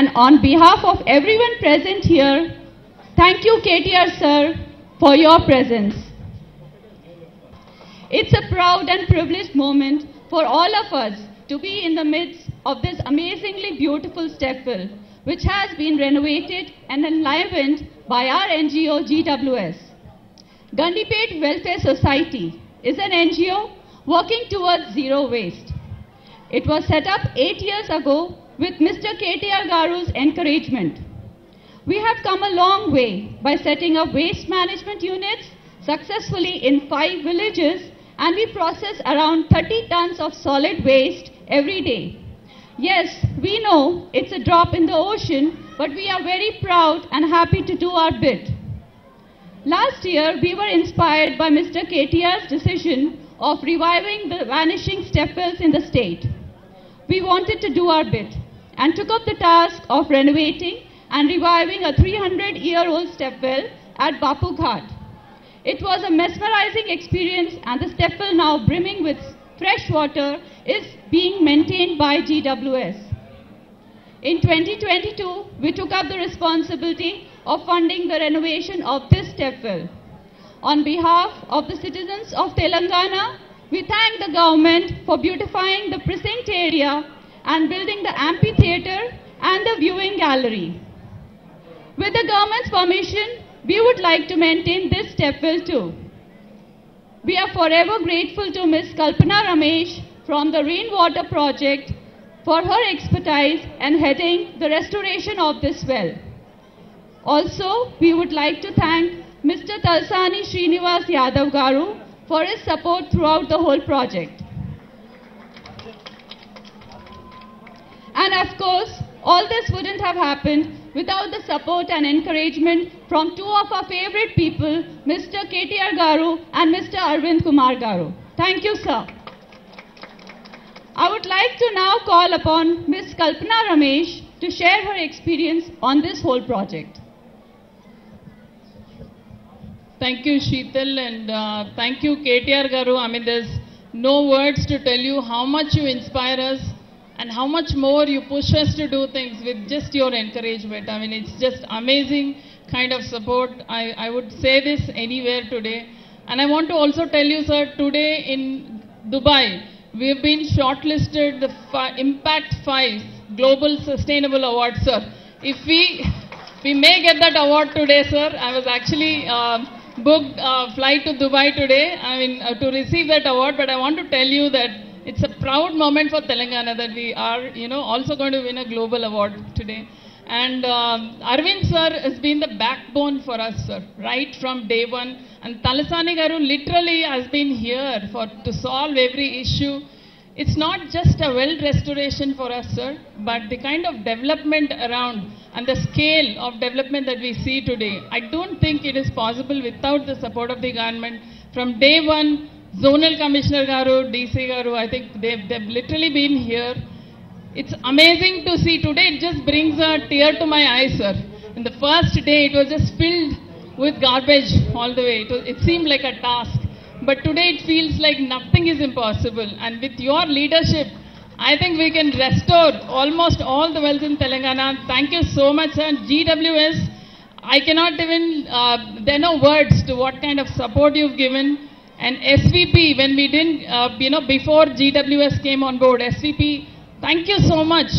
And on behalf of everyone present here, thank you KTR sir for your presence. It's a proud and privileged moment for all of us to be in the midst of this amazingly beautiful stepwell, which has been renovated and enlivened by our NGO GWS. Gandipet Welfare Society is an NGO working towards zero waste. It was set up eight years ago with Mr. KTR Garu's encouragement. We have come a long way by setting up waste management units successfully in five villages and we process around 30 tons of solid waste every day. Yes, we know it's a drop in the ocean, but we are very proud and happy to do our bit. Last year, we were inspired by Mr. KTR's decision of reviving the vanishing stepwells in the state. We wanted to do our bit and took up the task of renovating and reviving a 300-year-old stepwell at Bapu Ghat. It was a mesmerizing experience and the stepwell now brimming with fresh water is being maintained by GWS. In 2022, we took up the responsibility of funding the renovation of this stepwell. On behalf of the citizens of Telangana, we thank the government for beautifying the precinct area and building the amphitheatre and the viewing gallery. With the government's permission, we would like to maintain this stepwell too. We are forever grateful to Ms. Kalpana Ramesh from the Rainwater Project for her expertise and heading the restoration of this well. Also, we would like to thank Mr. Talasani Srinivas Yadav Garu for his support throughout the whole project. And of course, all this wouldn't have happened without the support and encouragement from two of our favorite people, Mr. KTR Garu and Mr. Arvind Kumar Garu. Thank you, sir. I would like to now call upon Ms. Kalpana Ramesh to share her experience on this whole project. Thank you, Sheetal, and uh, thank you, KTR Garu. I mean, there's no words to tell you how much you inspire us and how much more you push us to do things with just your encouragement. I mean, it's just amazing kind of support. I, I would say this anywhere today. And I want to also tell you, sir, today in Dubai, we have been shortlisted the fi- Impact 5 Global Sustainable Award, sir. If we, we may get that award today, sir. I was actually uh, booked a flight to Dubai today, I mean, uh, to receive that award, but I want to tell you that it's a proud moment for Telangana that we are, you know, also going to win a global award today. And um, Arvind sir has been the backbone for us, sir, right from day one. And Talasani Garu literally has been here for to solve every issue. It's not just a well restoration for us, sir, but the kind of development around and the scale of development that we see today. I don't think it is possible without the support of the government. From day one, Zonal Commissioner Garu, DC Garu, I think they've, they've literally been here. It's amazing to see today. It just brings a tear to my eyes, sir. In the first day, it was just filled with garbage all the way. It, was, it seemed like a task. But today, it feels like nothing is impossible. And with your leadership, I think we can restore almost all the wells in Telangana. Thank you so much, sir. GWS, I cannot even, uh, there are no words to what kind of support you've given. And SVP, when we didn't, uh, you know, before GWS came on board, SVP, thank you so much.